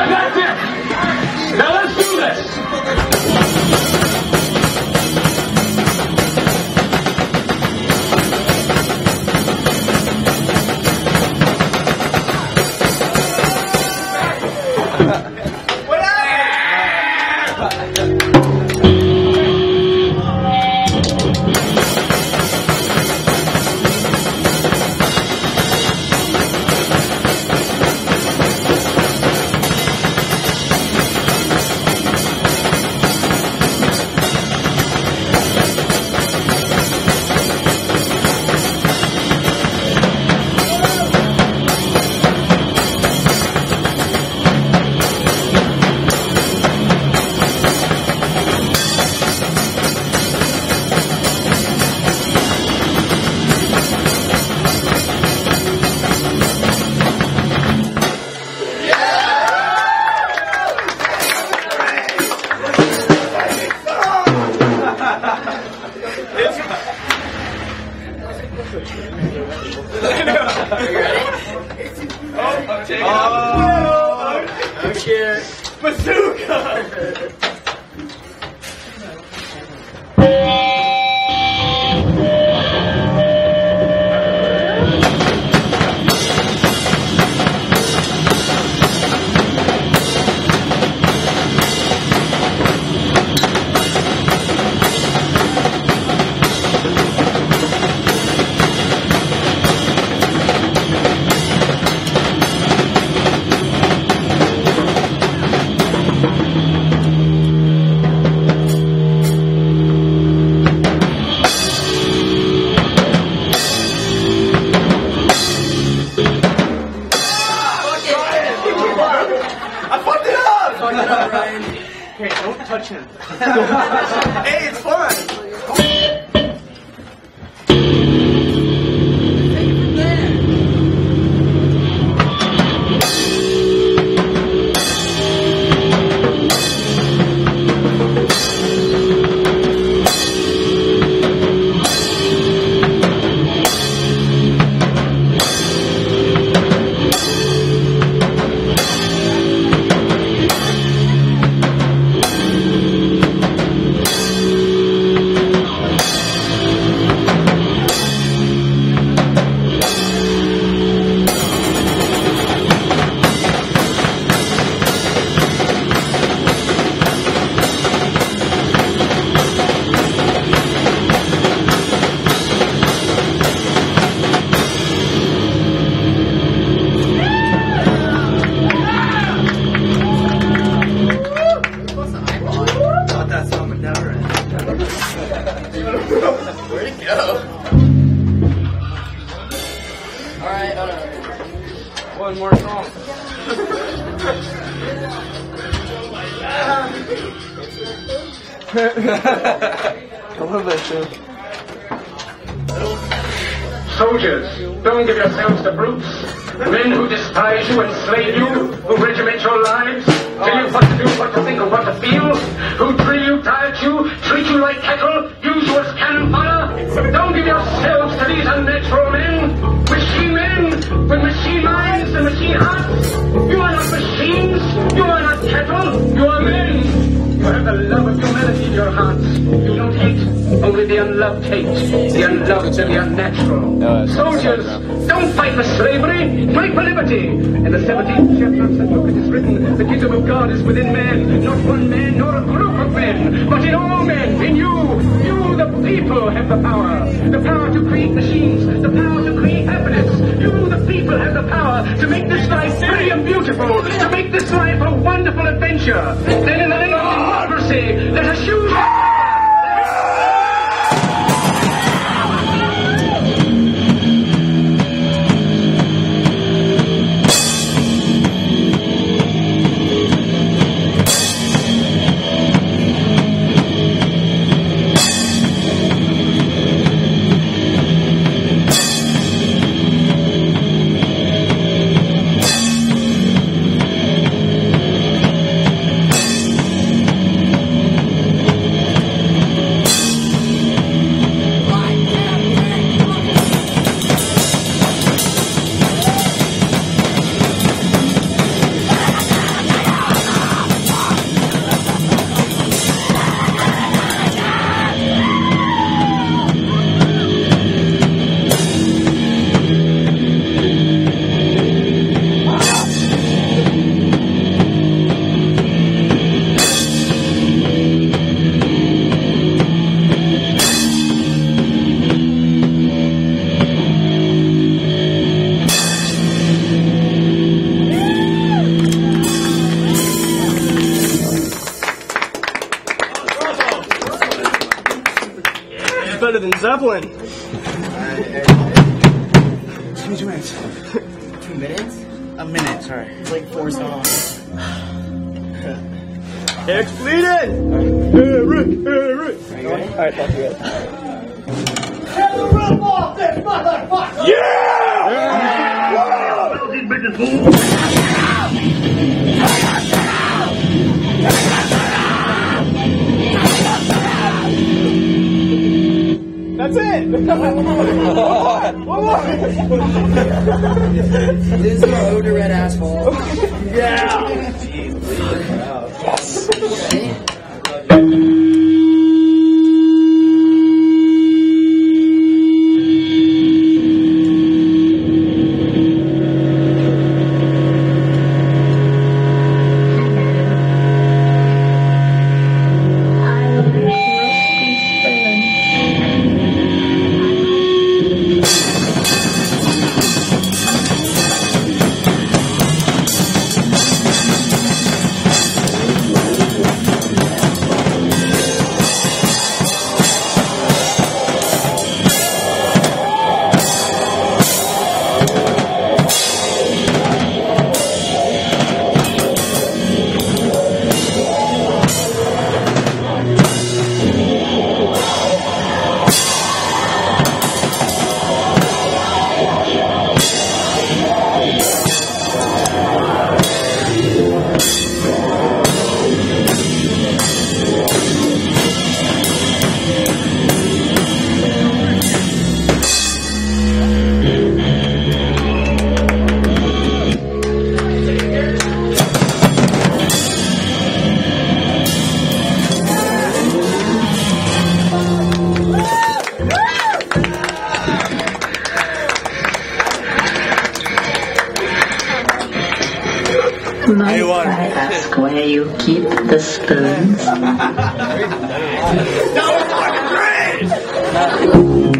Tagad out. oh. Bazooka! don't touch him. hey, it's fun. Where'd it go? Alright, uh, One more song. A little bit too. Soldiers, don't give yourselves to brutes. Men who despise you, enslave you, who regiment your lives, tell you what to do, what to think, and what to feel, who drill you, diet you, treat you like cattle, use you as cannon fodder. Don't give yourselves to these unnatural men, machine men, with machine minds and machine hearts. You are not machines, you are not cattle, you are men. You have the love of humanity in your hearts. You don't hate, only the unloved hate, the unloved and the unnatural. Soldiers, don't fight for slavery, fight for liberty. In the 17th chapter of St. Luke it is written, the kingdom of God is within man, not one man nor a group of men, but in all men, in you. You, the people, have the power. The power to create machines, the power to create happiness. You, the people, have the power to make this life free and beautiful, to make this life a wonderful adventure. Then in the name of democracy, let us use than Zeppelin. Two minutes. Two minutes? A minute, sorry. It's like four songs. It's bleeding! Hey, Rick, hey, Rick. Alright, that's good. Yeah! That's it! it! One more! This is my odor red asshole. Yeah! Might I ask where you keep the spoons?